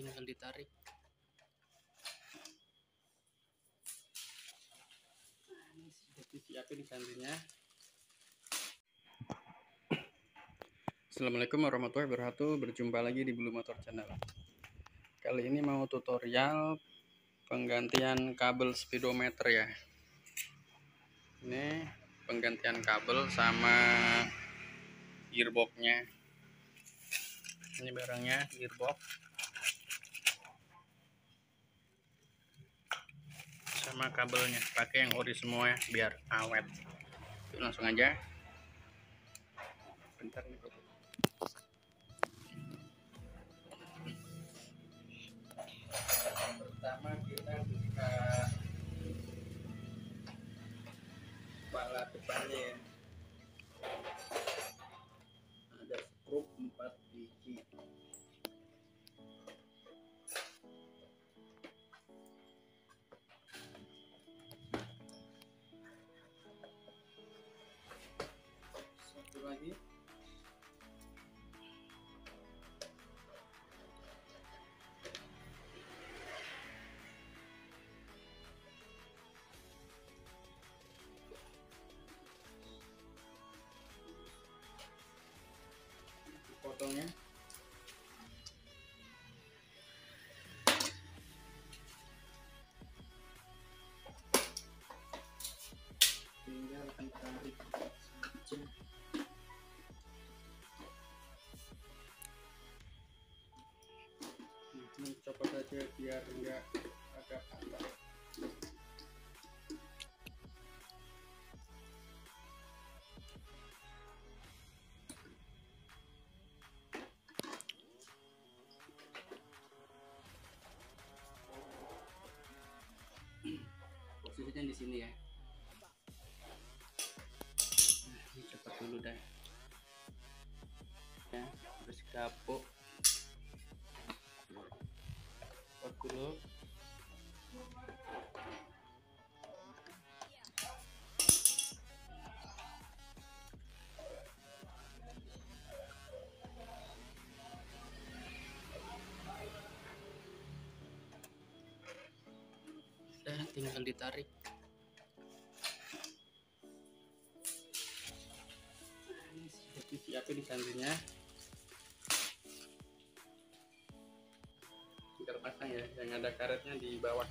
tinggal ditarik. Nah, ini Assalamualaikum warahmatullahi wabarakatuh. Berjumpa lagi di Blue Motor Channel. Kali ini mau tutorial penggantian kabel speedometer ya. Ini penggantian kabel sama gearboxnya. Ini barangnya gearbox sama kabelnya. Pakai yang ori semua ya biar awet. Yuk, langsung aja. Bentar nih pertama kita buka kepala depannya saja biar enggak agak patah posisinya di sini ya. Nah, ini cepat dulu deh ya terus kapuk dulu udah tinggal ditarik. Nah, ini pasang ya yang ada karetnya di bawah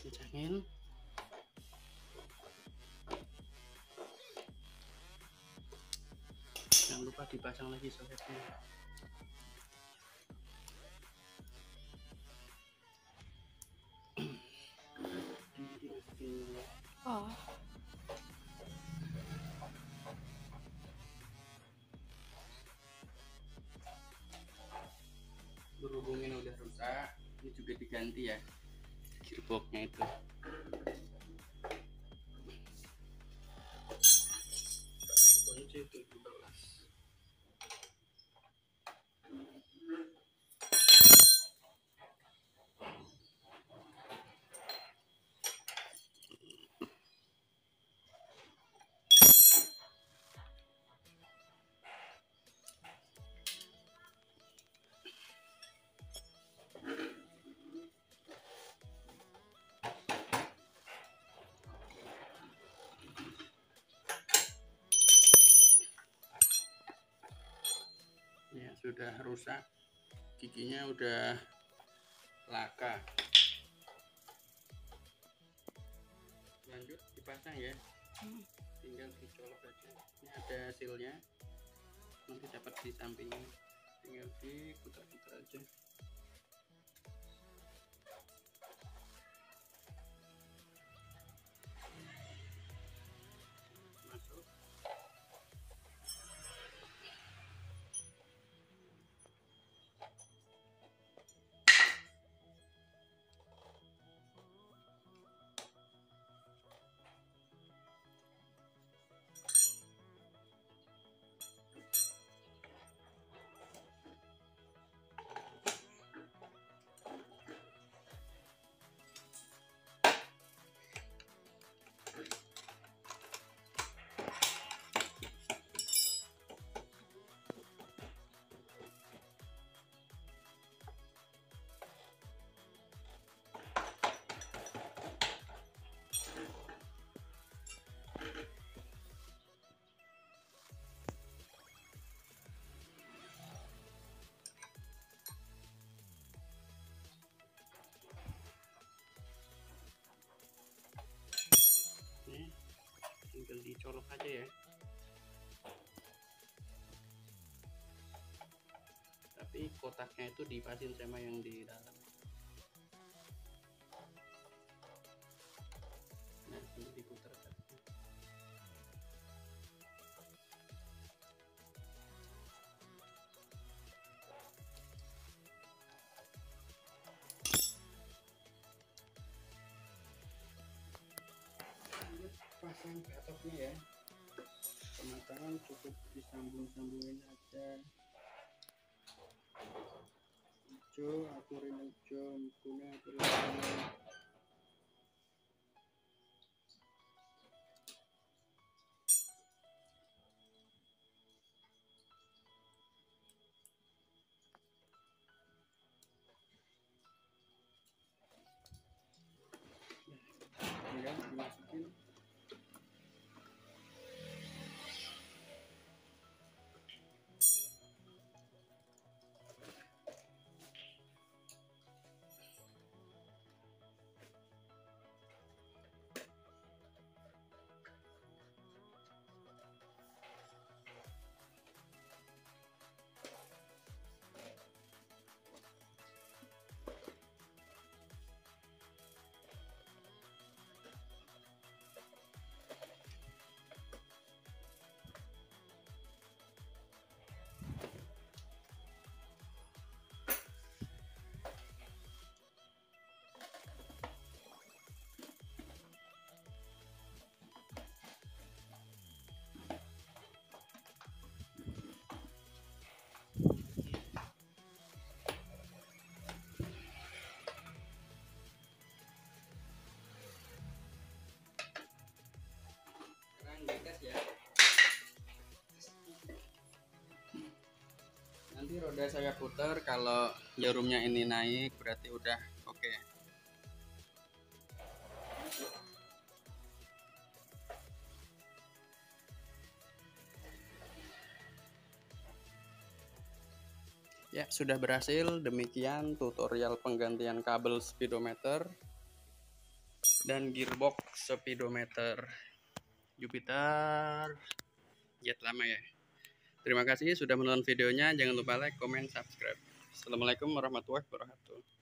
kencangin jangan lupa dipasang lagi soketnya Oh. berhubungin udah rusak ini juga diganti ya gearboxnya itu sudah rusak giginya udah laka. Lanjut dipasang ya. Hmm. tinggal dicolok aja. Ini ada hasilnya. Nanti dapat di sampingnya. Tinggal diputar-putar aja dicolok aja ya. Tapi kotaknya itu dipasin sama yang di dalam pasang batoknya ya. Pemasangan cukup disambung-sambungin aja. Hijau aturin hijau kuning aturin kuning tinggal roda saya putar. Kalau jarumnya ini naik berarti udah oke. Ya sudah berhasil. Demikian tutorial penggantian kabel speedometer dan gearbox speedometer. Jupiter. Jet lama ya terima kasih sudah menonton videonya. Jangan lupa like comment subscribe. Assalamualaikum warahmatullahi wabarakatuh